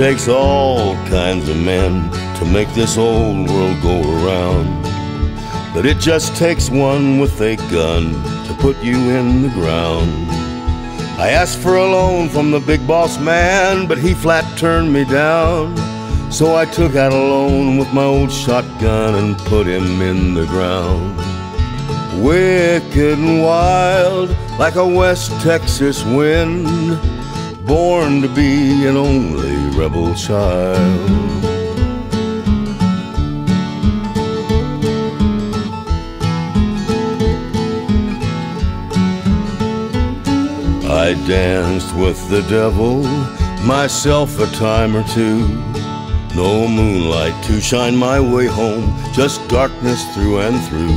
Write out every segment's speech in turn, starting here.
It takes all kinds of men to make this old world go around. But it just takes one with a gun to put you in the ground. I asked for a loan from the big boss man, but he flat turned me down. So I took out a loan with my old shotgun and put him in the ground. Wicked and wild, like a West Texas wind, born to be an only rebel child. I danced with the devil myself a time or two. No moonlight to shine my way home, just darkness through and through.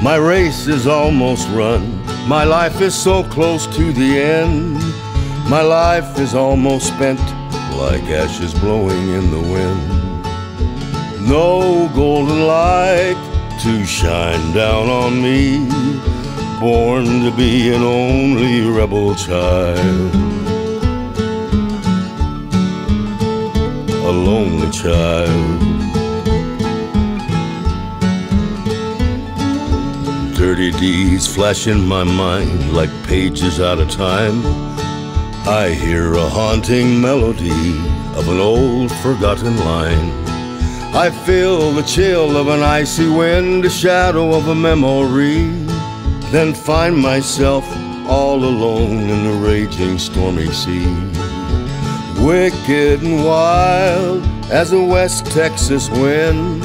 My race is almost run, my life is so close to the end. My life is almost spent, like ashes blowing in the wind. No golden light to shine down on me, born to be an only rebel child. A lonely child. Dirty deeds flash in my mind like pages out of time. I hear a haunting melody of an old forgotten line. I feel the chill of an icy wind, a shadow of a memory. Then find myself all alone in the raging stormy sea. Wicked and wild as a West Texas wind.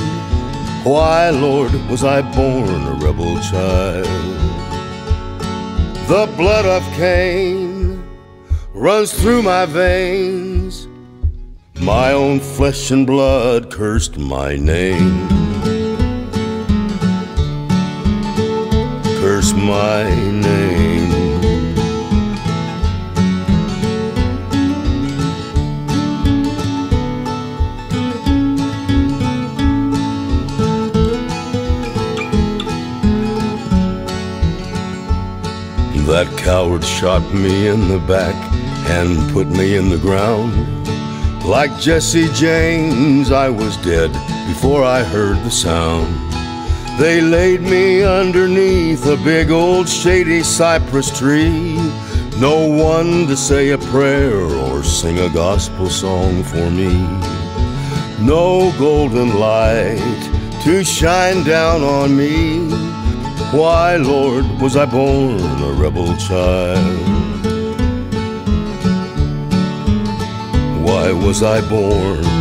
Why, Lord, was I born a rebel child? The blood of Cain runs through my veins. My own flesh and blood cursed my name. Curse my name. That coward shot me in the back and put me in the ground. Like Jesse James, I was dead before I heard the sound. They laid me underneath a big old shady cypress tree. No one to say a prayer or sing a gospel song for me. No golden light to shine down on me. Why, Lord, was I born a rebel child? Why was I born